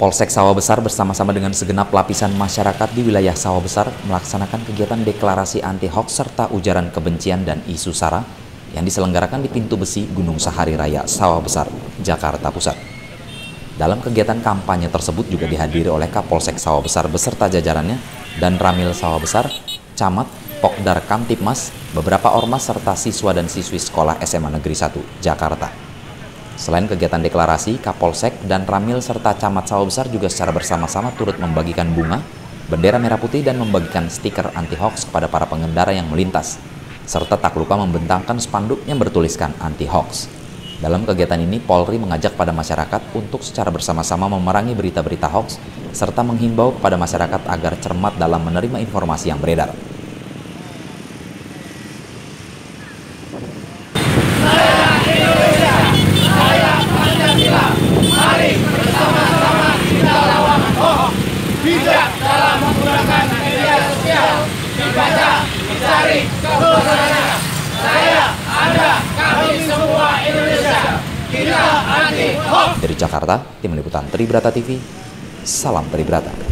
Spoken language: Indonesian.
Polsek Sawah Besar bersama-sama dengan segenap lapisan masyarakat di wilayah Sawah Besar melaksanakan kegiatan deklarasi anti-hoax serta ujaran kebencian dan isu SARA yang diselenggarakan di pintu besi Gunung Sahari Raya Sawah Besar, Jakarta Pusat. Dalam kegiatan kampanye tersebut juga dihadiri oleh Kapolsek Sawah Besar beserta jajarannya dan Ramil Sawah Besar, Camat, Pokdar Kamtipmas, beberapa ormas serta siswa dan siswi sekolah SMA Negeri 1, Jakarta. Selain kegiatan deklarasi, Kapolsek dan Ramil serta Camat Sawah Besar juga secara bersama-sama turut membagikan bunga, bendera merah putih dan membagikan stiker anti-hoax kepada para pengendara yang melintas, serta tak lupa membentangkan spanduk yang bertuliskan anti-hoax. Dalam kegiatan ini, Polri mengajak pada masyarakat untuk secara bersama-sama memerangi berita-berita hoax, serta menghimbau kepada masyarakat agar cermat dalam menerima informasi yang beredar. Bijak dalam menggunakan media sosial, dibaca, dicari kebenarannya. Saya, Anda, kami semua Indonesia. Kita anti hoax. Dari Jakarta, tim liputan Tribrata TV, salam Tribrata.